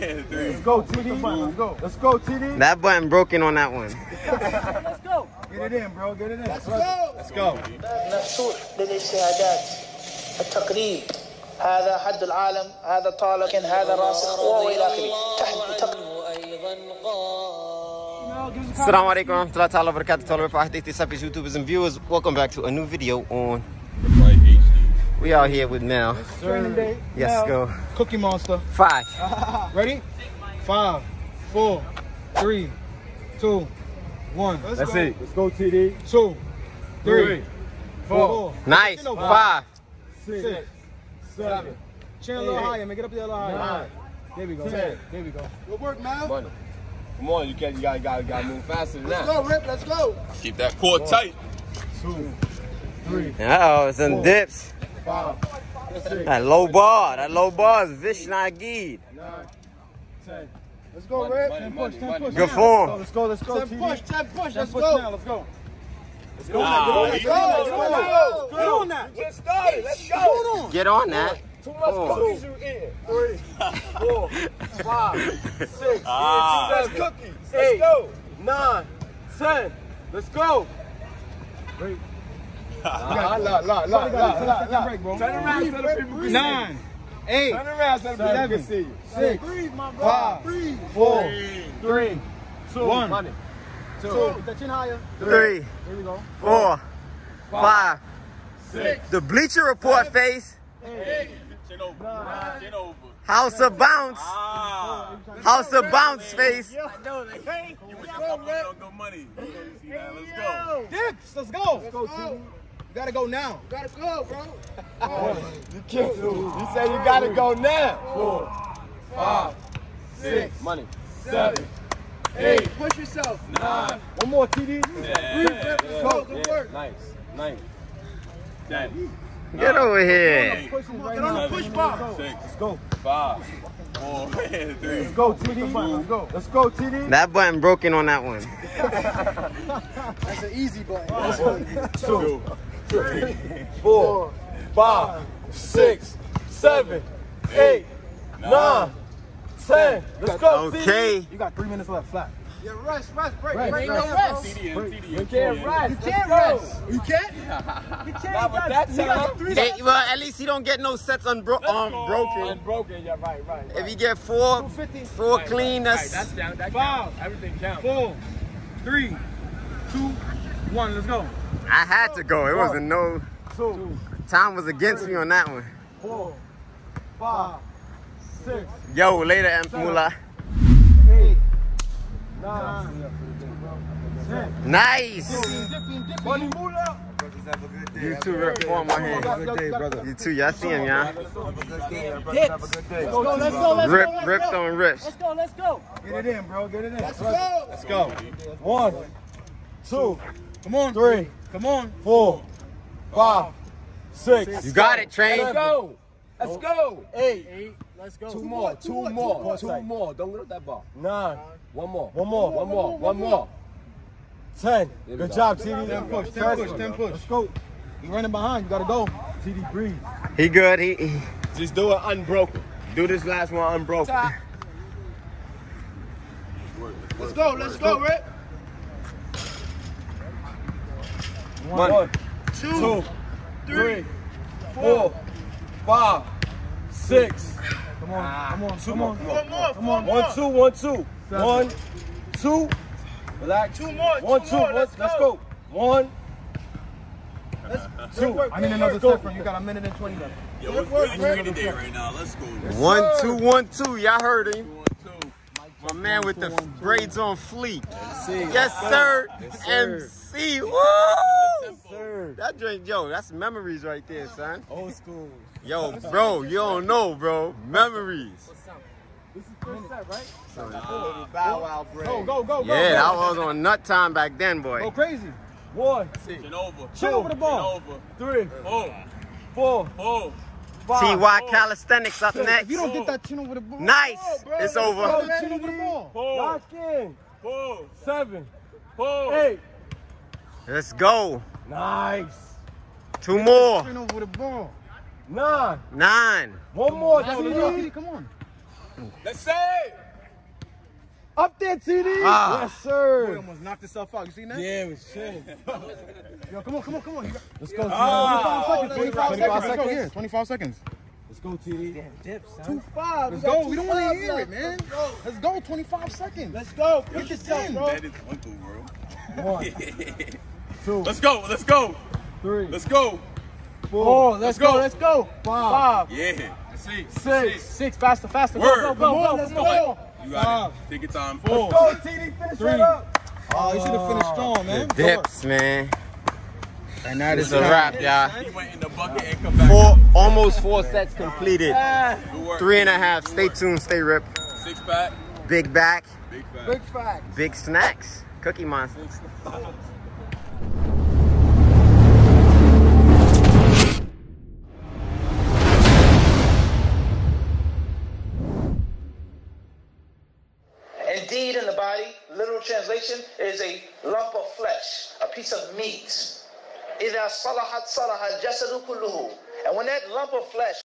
Let's go, TD. Let's go. Let's go, TD. That button broken on that one. Let's go. Get it in, bro. Get it in. Let's go. Let's go. مفتوح للاجتهادات التقليد هذا حد العالم هذا طالب كان هذا راسخ والى اخره تحت تق- Assalamu alaikum warahmatullahi ta'ala wabarakatuh to all of our Hadith Disciples, YouTubers and viewers. Welcome back to a new video on we out here with Mel. Training day. Yes, Now, go. Cookie Monster. Five. Ready? Five, four, three, two, one. That's it. Let's go, TD. Two, three, four, Nice. Five. six, seven. Chin a little higher, man. Get up there a little higher. There we go. There we go. Good work, man. Money. Come on, you can't. You gotta, gotta, gotta move faster than Let's that. go, Rip. Let's go. Keep that core tight. Two, three, Uh oh, some dips. five, six, That low bar. That low bar is Vish Nagid. nine, ten. Let's go, Rip. money, Ten push, ten push. Good form. Let's go, let's go, let's Ten push, ten push. Let's push go. now. Let's go. Let's go. Let's go. Let's go. Get on that. Just started. Let's go. Get on that. Too much cookies you eating. Three, four, five, six, Ah. seven, cookies. Let's eight, go. nine, ten. Let's go. Break. Break, bro. Turn around so the people can see Nine, eight, you. Turn around so the people seven, can see you. six, Breathe, my brother. five, Breathe. four, three, two, Money. one, two. Get that chin higher. Three, Here we go. four, five, The Bleacher Report face. Chin over. Chin over. House of Bounce. Ah. House of Bounce face. You with your mama don't go money. You see that? Let's go. Dicks, let's go. Let's go, T. You gotta go now. You Gotta go, bro. You can't. You say you gotta go now. Four, five, six, money, seven, eight, Push yourself. nine, One more, TD. Breathe, Rip. Let's go. Good work. Nice, nice. Ten, Get over here. Pushing right Get on the push bar. six, Let's go. five, four, three, Let's go, TD. Let's go. Let's go, TD. That button broken on that one. That's an easy button. Let's two, three, four, five, six, seven, eight, nine, ten. Let's go. Okay. You got three minutes left, flat. Yeah, rest, rest, break. Rest, break. rest. No rest. You can't rest. You can't rest. You can't? Not with that time. Hey, well, at least he don't get no sets unbro- um, broken. Unbroken. Yeah, right, right. If he get four, four clean, that's down. That Five. Everything counts. Four, three, two, one. Let's go. I had to go. It wasn't no Two, time was against me on that one. four, five, six, Yo, later, M- Mula. eight, nine, ten. Nice. Money moolah. You too, Rip. Form my hand. Good day, brother. You too. Y'all see him, y'all. Let's go, let's go, let's Rip, go. Rip throwing rips. Let's go. Let's go. Get it in, bro. Get it in. Let's go. Let's go. One, two, come on, three, come on, four, five, six. You got it, Train. Let's go. Let's go. Eight, Eight. Let's go. Two more. Two more. Two more. Don't let that ball. nine, One more. one more, One more. One more. ten. Good go. job, TD. Ten push, ten push, ten push. Let's go. You running behind. You gotta go. TD, breathe. He good. He, he Just do it unbroken. Do this last one unbroken. Let's go, let's go, Rip. One, Two, two, three, four, five, six. Come on, ah, come on, come on. one more, Come on, four one, more. two, one, two. One, two. Relax. Two more, One, two two. more, let's Let's go. go. One, two. I need another work. from you. Got a minute and 20 left. Yo, Good work, Rick. today right now. Let's go. one, two, one, two. Y'all heard him. One. My man with the braids on fleek. Yes, sir. MC. Woo! That drink, yo, that's memories right there, son. Old school. Yo, bro, you don't know, bro. Memories. This is first set, right? Bow Wow break. Go, go, go, go. Yeah, go. that was on nut time back then, boy. Go crazy. One, Chin over. chill over the ball. over. Three, Oh. four, Oh. five. TY Calisthenics up next. If you don't get that chin over the ball, Nice. It's go, over. chin over the ball. Four. Lock in. Four. Seven, Four. eight. Let's go. Nice. Two more. Chin over the ball. Nine. Nine. One more, Let's TD. Come on. Let's say. Up there, TD. Ah. Yes, sir. Boy almost knocked himself out. You seen that? Yeah, it was chill. Yo, come on, come on, come on. Let's go, Ah, 25 seconds. 25 25 seconds. seconds. Here, 25 seconds. Let's go, TD. Two five. Let's go. We don't want to hear it, man. Let's go. 25 seconds. Let's go. Get Push this yourself, bro. That is Uncle, bro. One, two, Let's go. Let's go. three, Let's go. four, Let's Let's go. go. Let's go. five, Five. Yeah. Let's see. Six. Six. Faster. Faster. Word. Go. Go. Come Go. on, Go. let's Come go. on. You got it. Take your time. Four. Go, TD. Finish Three. that up. Oh, you should have finished strong, man. Dips, man. And that It's is a wrap, y'all. He went in the bucket and come back. Four, almost four sets completed. Good work. Three and a half. Stay tuned, stay ripped. Six pack. Big back, Big fat. Big fact. big snacks. Cookie Monster. Indeed, in the body, literal translation is a lump of flesh, a piece of meat. إذا صلحت صلح الجسد كله. And when that lump of flesh